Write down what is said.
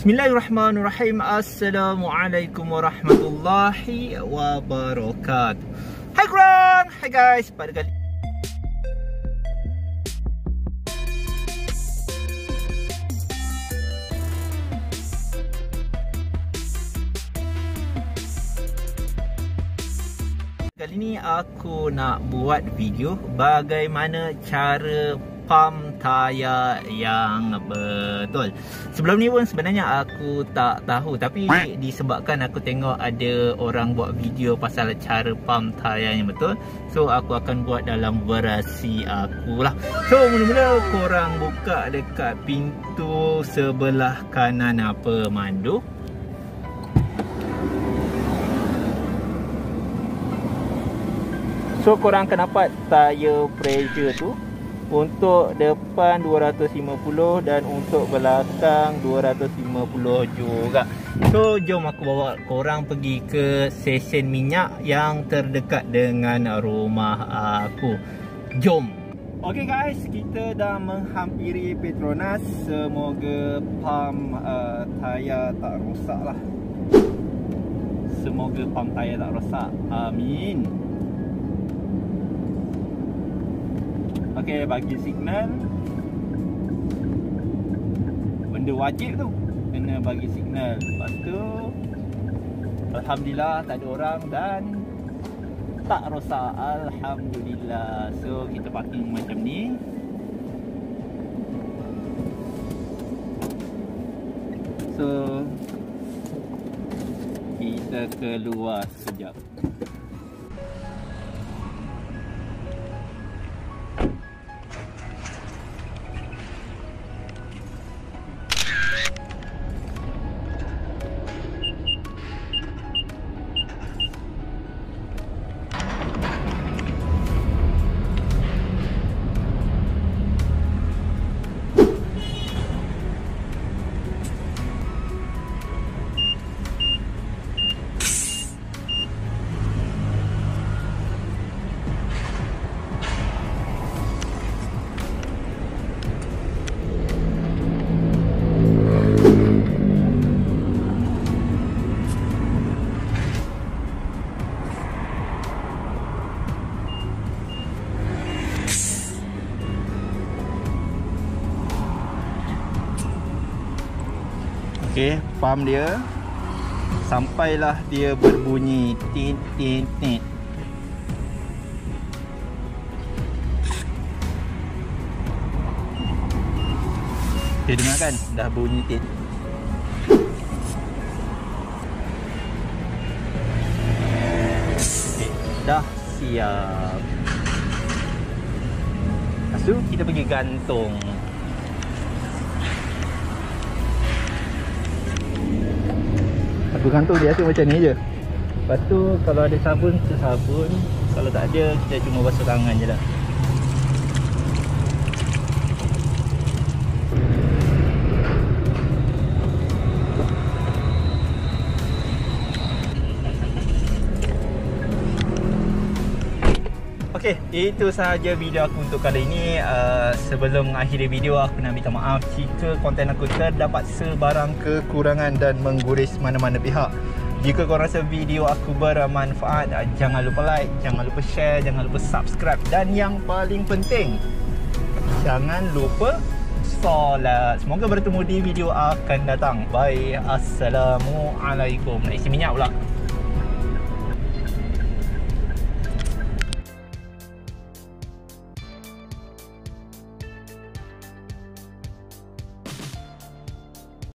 Bismillahirrahmanirrahim. Assalamualaikum warahmatullahi wabarakatuh. Hai korang. Hai guys. Pada kali Kali ni aku nak buat video bagaimana cara pump tayar yang betul. Sebelum ni pun sebenarnya aku tak tahu tapi disebabkan aku tengok ada orang buat video pasal cara pump tayar yang betul. So aku akan buat dalam versi aku lah. So mula-mula korang buka dekat pintu sebelah kanan apa mandu. So korang akan dapat tire pressure tu Untuk depan 250 dan untuk belakang 250 juga. So jom aku bawa korang pergi ke stesen minyak yang terdekat dengan rumah aku. Jom. Okay guys, kita dah menghampiri Petronas. Semoga pump uh, tayar tak rosak lah Semoga pump tayar tak rosak. Amin Okey, bagi signal. Benda wajib tu. Kena bagi signal. Lepas tu alhamdulillah tak ada orang dan tak rosak alhamdulillah. So kita parking macam ni. So kita keluar sekejap. Okey, pump dia sampailah dia berbunyi tit tit tit. Dia dengar kan dah bunyi tit. Okay, dah siap. Lepas tu kita pergi gantung Aku gantung biasa macam ni je. Lepas tu kalau ada sabun, kita sabun. Kalau tak ada, kita cuma basuh tangan je lah Okey, itu sahaja video aku untuk kali ini. Uh, sebelum mengakhiri video, aku nak minta maaf jika konten aku terdapat sebarang kekurangan dan mengguris mana-mana pihak. Jika kau rasa video aku bermanfaat, uh, jangan lupa like, jangan lupa share, jangan lupa subscribe dan yang paling penting, jangan lupa solat. Semoga bertemu di video akan datang. Bye. Assalamualaikum. Nak isi minyak pula.